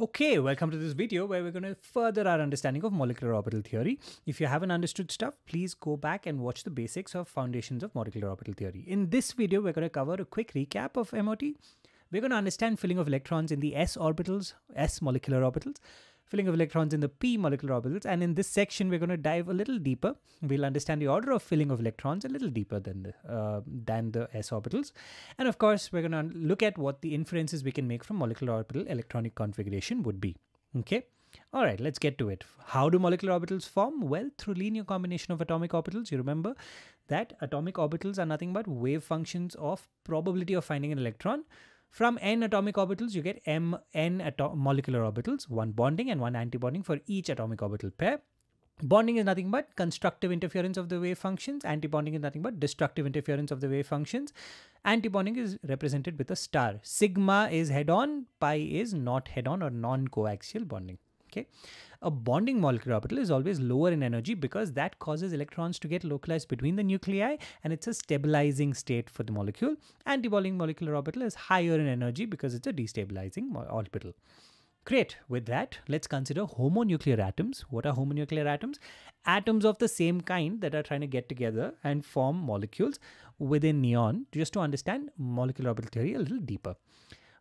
Okay, welcome to this video where we're going to further our understanding of molecular orbital theory. If you haven't understood stuff, please go back and watch the basics of foundations of molecular orbital theory. In this video, we're going to cover a quick recap of MOT. We're going to understand filling of electrons in the s orbitals, s molecular orbitals filling of electrons in the p molecular orbitals. And in this section, we're going to dive a little deeper. We'll understand the order of filling of electrons a little deeper than the, uh, than the s orbitals. And of course, we're going to look at what the inferences we can make from molecular orbital electronic configuration would be. Okay. All right, let's get to it. How do molecular orbitals form? Well, through linear combination of atomic orbitals. You remember that atomic orbitals are nothing but wave functions of probability of finding an electron from n atomic orbitals, you get m n molecular orbitals, one bonding and one antibonding for each atomic orbital pair. Bonding is nothing but constructive interference of the wave functions. Antibonding is nothing but destructive interference of the wave functions. Antibonding is represented with a star. Sigma is head-on, pi is not head-on or non-coaxial bonding. Okay. A bonding molecular orbital is always lower in energy because that causes electrons to get localized between the nuclei and it's a stabilizing state for the molecule. Antibonding molecular orbital is higher in energy because it's a destabilizing orbital. Great. With that, let's consider homonuclear atoms. What are homonuclear atoms? Atoms of the same kind that are trying to get together and form molecules within neon just to understand molecular orbital theory a little deeper.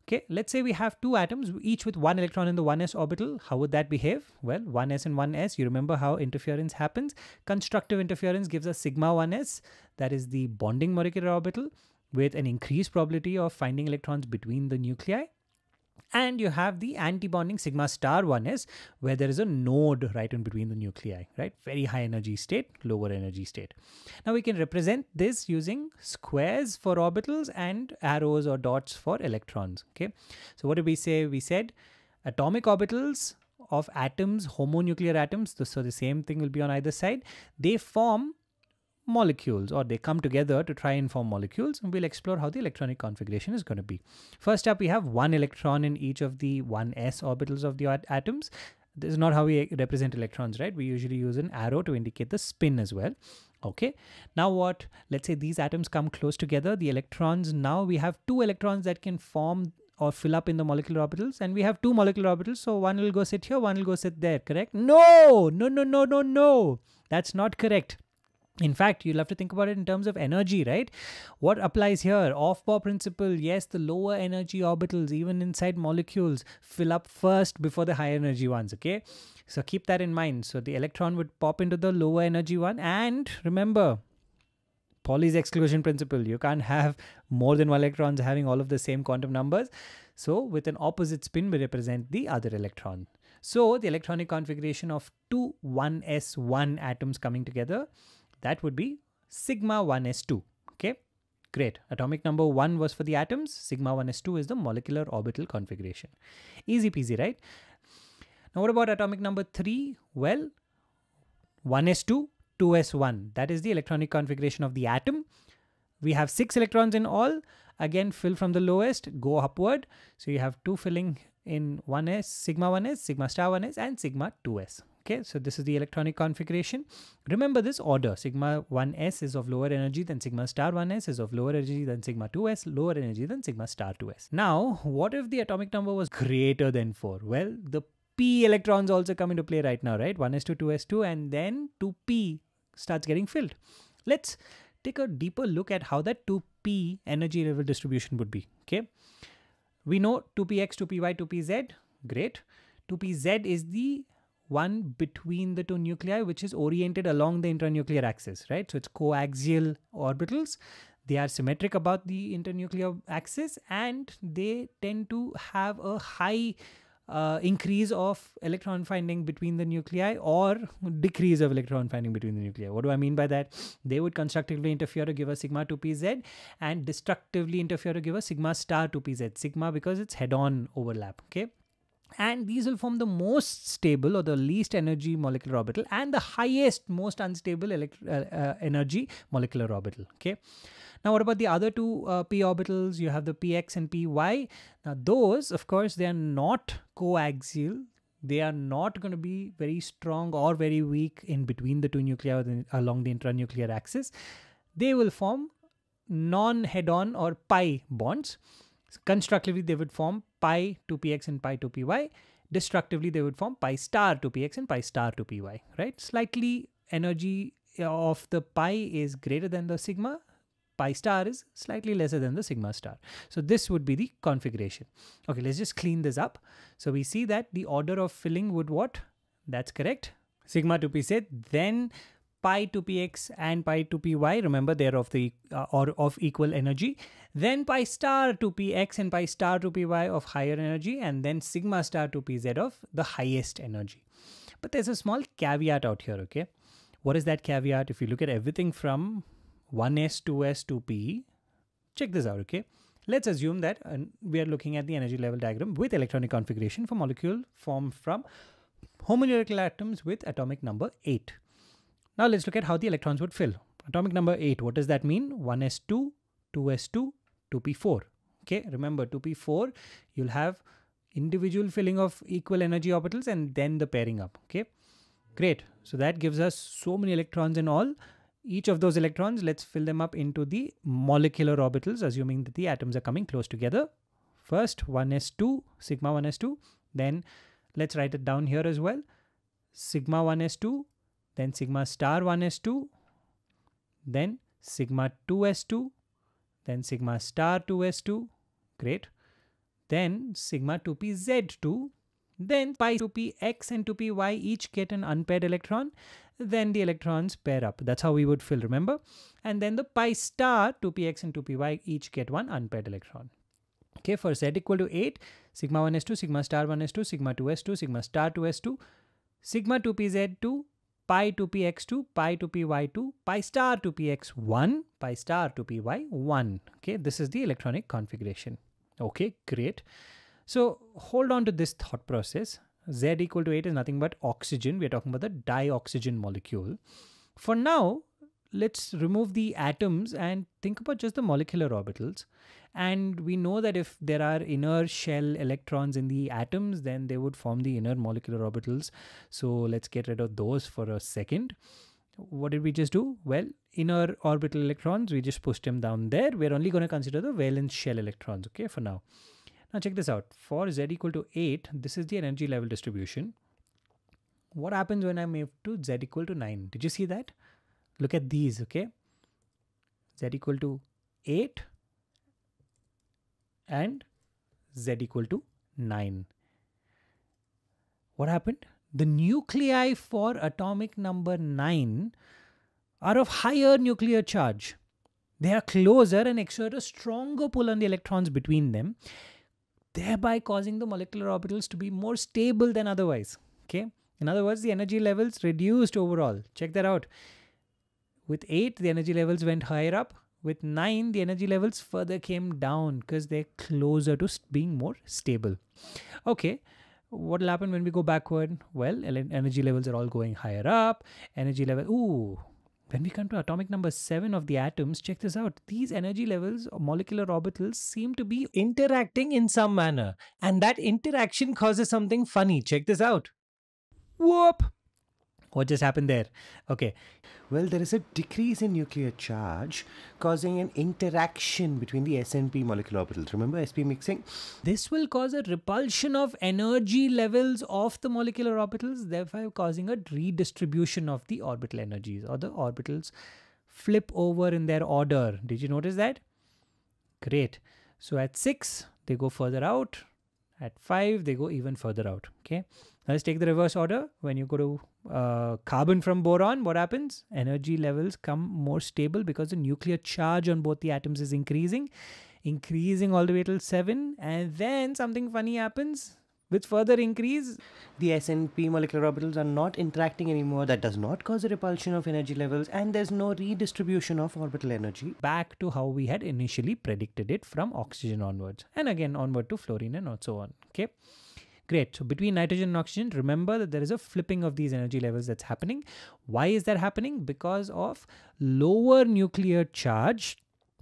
Okay, let's say we have two atoms, each with one electron in the 1s orbital. How would that behave? Well, 1s and 1s, you remember how interference happens. Constructive interference gives us sigma 1s, that is the bonding molecular orbital, with an increased probability of finding electrons between the nuclei and you have the anti-bonding sigma star one 1s where there is a node right in between the nuclei right? Very high energy state lower energy state. Now we can represent this using squares for orbitals and arrows or dots for electrons okay? So what did we say? We said atomic orbitals of atoms homonuclear atoms so the same thing will be on either side. They form molecules or they come together to try and form molecules and we'll explore how the electronic configuration is going to be. First up we have one electron in each of the 1s orbitals of the atoms. This is not how we uh, represent electrons, right? We usually use an arrow to indicate the spin as well. Okay, now what? Let's say these atoms come close together. The electrons, now we have two electrons that can form or fill up in the molecular orbitals and we have two molecular orbitals so one will go sit here one will go sit there correct no no no no no no that's not correct in fact, you'll have to think about it in terms of energy, right? What applies here? Aufbau principle. Yes, the lower energy orbitals, even inside molecules, fill up first before the higher energy ones, okay? So keep that in mind. So the electron would pop into the lower energy one. And remember, Pauli's exclusion principle. You can't have more than one electrons having all of the same quantum numbers. So with an opposite spin, we represent the other electron. So the electronic configuration of two 1s1 atoms coming together that would be sigma 1s2. Okay, great. Atomic number 1 was for the atoms. Sigma 1s2 is the molecular orbital configuration. Easy peasy, right? Now what about atomic number 3? Well, 1s2, 2s1. That is the electronic configuration of the atom. We have 6 electrons in all. Again, fill from the lowest, go upward. So you have 2 filling in 1s, sigma 1s, sigma star 1s and sigma 2s. Okay, so this is the electronic configuration. Remember this order, sigma 1s is of lower energy than sigma star 1s is of lower energy than sigma 2s, lower energy than sigma star 2s. Now, what if the atomic number was greater than 4? Well, the p electrons also come into play right now, right? 1s2, 2s2 and then 2p starts getting filled. Let's take a deeper look at how that 2p energy level distribution would be, okay? We know 2px, 2py, 2pz, great. 2pz is the one between the two nuclei which is oriented along the internuclear axis, right? So it's coaxial orbitals. They are symmetric about the internuclear axis and they tend to have a high uh, increase of electron finding between the nuclei or decrease of electron finding between the nuclei. What do I mean by that? They would constructively interfere to give us sigma 2pz and destructively interfere to give us sigma star 2pz. Sigma because it's head-on overlap, okay? And these will form the most stable or the least energy molecular orbital and the highest most unstable uh, uh, energy molecular orbital okay? Now what about the other two uh, p orbitals? You have the px and py now those of course they are not coaxial. They are not going to be very strong or very weak in between the two nuclei along the intranuclear axis. They will form non head-on or pi bonds. Constructively they would form pi 2px and pi 2py. Destructively, they would form pi star 2px and pi star 2py, right? Slightly energy uh, of the pi is greater than the sigma. Pi star is slightly lesser than the sigma star. So this would be the configuration. Okay, let's just clean this up. So we see that the order of filling would what? That's correct. Sigma 2p z, then pi 2px and pi 2py, remember they're of the uh, or of equal energy. Then pi star 2px and pi star 2py of higher energy and then sigma star 2pz of the highest energy. But there's a small caveat out here, okay? What is that caveat? If you look at everything from 1s, 2s, 2p, check this out, okay? Let's assume that we are looking at the energy level diagram with electronic configuration for molecule formed from homonuclear atoms with atomic number 8. Now let's look at how the electrons would fill. Atomic number 8, what does that mean? 1s2, 2s2, 2p4. Okay, remember 2p4, you'll have individual filling of equal energy orbitals and then the pairing up. Okay, great. So that gives us so many electrons in all. Each of those electrons, let's fill them up into the molecular orbitals, assuming that the atoms are coming close together. First, 1s2, sigma 1s2. Then let's write it down here as well. Sigma 1s2, then sigma star 1s2, then sigma 2s2, then sigma star 2s2, great. Then sigma 2pz2, then pi 2px and 2py each get an unpaired electron, then the electrons pair up. That's how we would fill, remember? And then the pi star 2px and 2py each get one unpaired electron. Okay, for z equal to 8, sigma 1s2, sigma star 1s2, sigma 2s2, sigma star 2s2, sigma 2pz2, pi 2px2, pi 2py2, pi star 2px1, pi star 2py1. Okay, this is the electronic configuration. Okay, great. So hold on to this thought process. Z equal to 8 is nothing but oxygen. We're talking about the dioxygen molecule. For now, let's remove the atoms and think about just the molecular orbitals. And we know that if there are inner shell electrons in the atoms, then they would form the inner molecular orbitals. So let's get rid of those for a second. What did we just do? Well, inner orbital electrons, we just pushed them down there. We're only going to consider the valence shell electrons, okay, for now. Now check this out. For z equal to 8, this is the energy level distribution. What happens when I move to z equal to 9? Did you see that? Look at these, okay? z equal to 8 and z equal to 9. What happened? The nuclei for atomic number 9 are of higher nuclear charge. They are closer and exert a stronger pull on the electrons between them, thereby causing the molecular orbitals to be more stable than otherwise. Okay. In other words, the energy levels reduced overall. Check that out. With 8, the energy levels went higher up. With 9, the energy levels further came down because they're closer to being more stable. Okay, what will happen when we go backward? Well, energy levels are all going higher up. Energy level, ooh, when we come to atomic number 7 of the atoms, check this out. These energy levels, molecular orbitals, seem to be interacting in some manner. And that interaction causes something funny. Check this out. Whoop! What just happened there? Okay. Well, there is a decrease in nuclear charge causing an interaction between the S and P molecular orbitals. Remember sp mixing? This will cause a repulsion of energy levels of the molecular orbitals, therefore causing a redistribution of the orbital energies or the orbitals flip over in their order. Did you notice that? Great. So at 6, they go further out. At 5, they go even further out. Okay. Now let's take the reverse order. When you go to uh, carbon from boron, what happens? Energy levels come more stable because the nuclear charge on both the atoms is increasing, increasing all the way till 7. And then something funny happens. With further increase, the S and P molecular orbitals are not interacting anymore. That does not cause a repulsion of energy levels, and there's no redistribution of orbital energy. Back to how we had initially predicted it from oxygen onwards, and again onward to fluorine and so on. Okay. Great. So between nitrogen and oxygen, remember that there is a flipping of these energy levels that's happening. Why is that happening? Because of lower nuclear charge,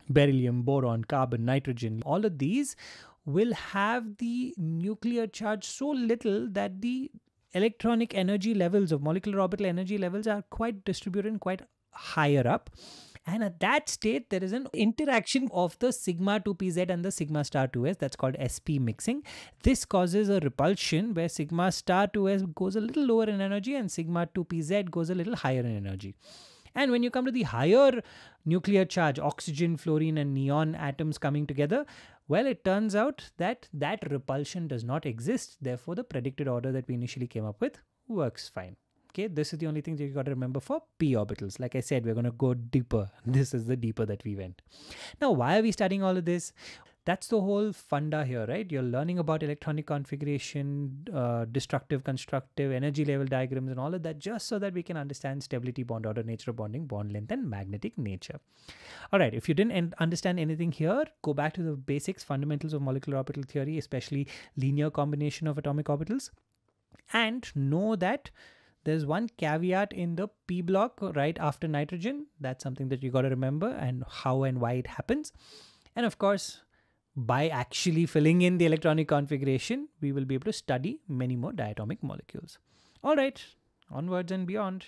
beryllium, boron, carbon, nitrogen, all of these will have the nuclear charge so little that the electronic energy levels of molecular orbital energy levels are quite distributed and quite higher up And at that state, there is an interaction of the sigma 2pz and the sigma star 2s. That's called sp mixing. This causes a repulsion where sigma star 2s goes a little lower in energy and sigma 2pz goes a little higher in energy. And when you come to the higher nuclear charge, oxygen, fluorine, and neon atoms coming together, well, it turns out that that repulsion does not exist. Therefore, the predicted order that we initially came up with works fine. Okay, this is the only thing that you got to remember for p orbitals. Like I said, we're going to go deeper. This is the deeper that we went. Now, why are we studying all of this? That's the whole funda here, right? You're learning about electronic configuration, uh, destructive, constructive, energy level diagrams, and all of that just so that we can understand stability, bond order, nature of bonding, bond length, and magnetic nature. All right, if you didn't understand anything here, go back to the basics, fundamentals of molecular orbital theory, especially linear combination of atomic orbitals, and know that there's one caveat in the p block right after nitrogen. That's something that you got to remember and how and why it happens. And of course, by actually filling in the electronic configuration, we will be able to study many more diatomic molecules. All right, onwards and beyond.